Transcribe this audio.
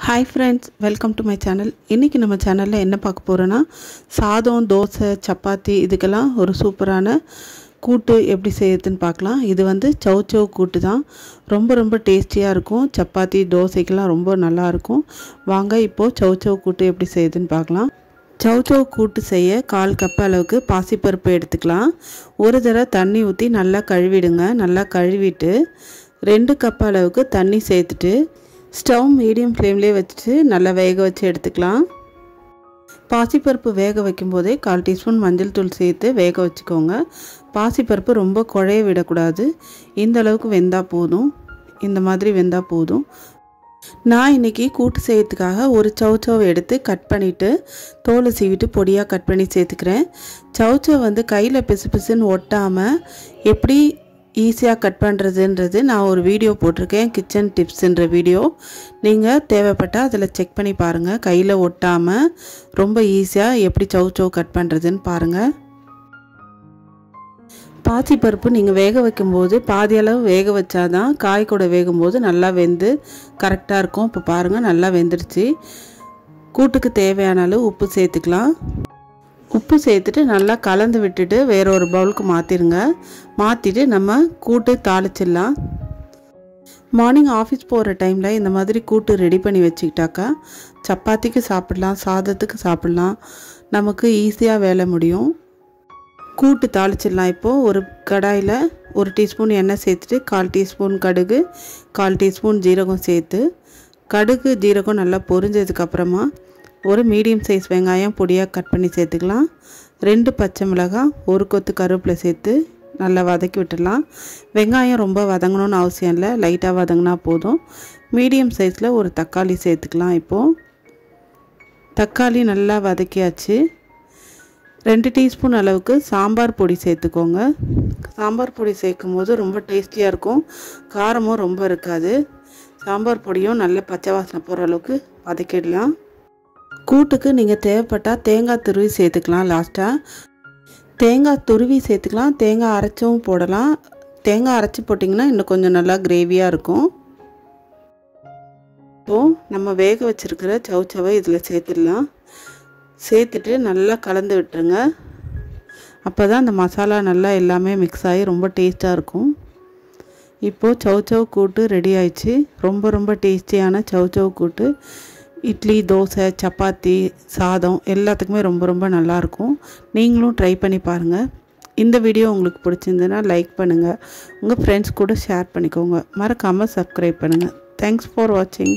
Hi friends welcome to my channel இன்றைக்கி நம்ம சேனலில் என்ன பார்க்க போகிறோன்னா சாதம் தோசை சப்பாத்தி இதுக்கெல்லாம் ஒரு சூப்பரான கூட்டு எப்படி செய்யறதுன்னு பார்க்கலாம். இது வந்து சௌச்சௌ கூட்டு தான். ரொம்ப ரொம்ப டேஸ்டியாக இருக்கும். சப்பாத்தி தோசைக்கெல்லாம் ரொம்ப நல்லாயிருக்கும் வாங்க இப்போது சௌச்சௌ கூட்டு எப்படி செய்யுதுன்னு பார்க்கலாம். சௌச்சௌ கூட்டு செய்ய கால் கப் அளவுக்கு பாசிப்பருப்பு எடுத்துக்கலாம். ஒரு தடவை தண்ணி ஊற்றி நல்லா கழுவிடுங்க. நல்லா கழுவிட்டு ரெண்டு கப் அளவுக்கு தண்ணி சேர்த்துட்டு ஸ்டவ் மீடியம் ஃப்ளேம்லேயே வச்சுட்டு நல்லா வேக வச்சு எடுத்துக்கலாம். பாசிப்பருப்பு வேக வைக்கும்போதே கால் டீஸ்பூன் மஞ்சள் தூள் சேர்த்து வேக வச்சுக்கோங்க. பாசிப்பருப்பு ரொம்ப குழைய விடக்கூடாது. இந்த அளவுக்கு வெந்தால் போதும். இந்த மாதிரி வெந்தால் போதும். நான் இன்றைக்கி கூட்டு செய்யறதுக்காக ஒரு சவுச்சவ் எடுத்து கட் பண்ணிவிட்டு தோலை சீவிட்டு பொடியாக கட் பண்ணி சேர்த்துக்கிறேன். சவுச்சவ் வந்து கையில் பிசு பிசுன்னு ஒட்டாமல் எப்படி ஈஸியாக கட் பண்ணுறதுன்றது நான் ஒரு வீடியோ போட்டிருக்கேன் கிச்சன் டிப்ஸுன்ற வீடியோ நீங்கள் தேவைப்பட்டால் அதில் செக் பண்ணி பாருங்கள் கையில் ஒட்டாமல் ரொம்ப ஈஸியாக எப்படி சவு சவு கட் பண்ணுறதுன்னு பாருங்கள் பாசிப்பருப்பு நீங்கள் வேக வைக்கும்போது பாதி அளவு வேக வச்சாதான் காய் கூட வேகும்போது நல்லா வெந்து கரெக்டாக இருக்கும். இப்போ பாருங்கள் நல்லா வெந்துருச்சு. கூட்டுக்கு தேவையான அளவு உப்பு சேர்த்துக்கலாம். உப்பு சேர்த்துட்டு நல்லா கலந்து விட்டுட்டு வேற ஒரு பவுலுக்கு மாற்றிடுங்க மாற்றிட்டு நம்ம கூட்டு தாளிச்சிடலாம். மார்னிங் ஆஃபீஸ் போகிற டைமில் இந்த மாதிரி கூட்டு ரெடி பண்ணி வச்சுக்கிட்டாக்கா சப்பாத்திக்கு சாப்பிடலாம் சாதத்துக்கு சாப்பிடலாம். நமக்கு ஈஸியாக வேலை முடியும். கூட்டு தாளிச்சிடலாம் இப்போது ஒரு கடாயில் ஒரு டீஸ்பூன் எண்ணெய் சேர்த்துட்டு கால் டீஸ்பூன் கடுகு கால் டீஸ்பூன் ஜீரகம் சேர்த்து. கடுகு ஜீரகம் நல்லா பொரிஞ்சதுக்கப்புறமா ஒரு மீடியம் சைஸ் வெங்காயம் பொடியாக கட் பண்ணி சேர்த்துக்கலாம். ரெண்டு பச்சை மிளகாய் ஒரு கொத்து கருவேப்பிலை சேர்த்து நல்லா வதக்கி விட்டுடலாம். வெங்காயம் ரொம்ப வதங்கணும்னு அவசியம் இல்லை லைட்டாக வதங்கினா போதும். மீடியம் சைஸில் ஒரு தக்காளி சேர்த்துக்கலாம் இப்போது தக்காளி நல்லா வதக்கியாச்சு. ரெண்டு டீஸ்பூன் அளவுக்கு சாம்பார் பொடி சேர்த்துக்கோங்க. சாம்பார் பொடி சேர்க்கும் போது ரொம்ப டேஸ்டியாக இருக்கும். காரமும் ரொம்ப இருக்காது. சாம்பார் பொடியும் நல்ல பச்சை வாசனை போகிற அளவுக்கு வதக்கிடலாம். கூட்டுக்கு நீங்கள் தேவைப்பட்டால் தேங்காய் துருவி சேர்த்துக்கலாம் லாஸ்ட்டாக தேங்காய் துருவி சேர்த்துக்கலாம். தேங்காய் அரைச்சும் போடலாம். தேங்காய் அரைச்சி போட்டிங்கன்னா இன்னும் கொஞ்சம் நல்லா கிரேவியாக இருக்கும். இப்போது நம்ம வேக வச்சுருக்கிற சவுச்சவை இதில் சேர்த்துடலாம். சேர்த்துட்டு நல்லா கலந்து விட்டுருங்க. அப்போ தான் அந்த மசாலா நல்லா எல்லாமே மிக்ஸ் ஆகி ரொம்ப டேஸ்ட்டாக இருக்கும். இப்போது சவுச்சவ் கூட்டு ரெடி ஆயிடுச்சு. ரொம்ப ரொம்ப டேஸ்டியான சவுச்சவ் கூட்டு. இட்லி தோசை சப்பாத்தி சாதம் எல்லாத்துக்குமே ரொம்ப ரொம்ப நல்லாயிருக்கும். நீங்களும் ட்ரை பண்ணி பாருங்கள் இந்த வீடியோ உங்களுக்கு பிடிச்சிருந்ததுன்னா லைக் பண்ணுங்கள் உங்கள் ஃப்ரெண்ட்ஸ் கூட ஷேர் பண்ணிக்கோங்க. மறக்காமல் சப்ஸ்கிரைப் பண்ணுங்கள் தேங்க்ஸ் ஃபார் வாட்சிங்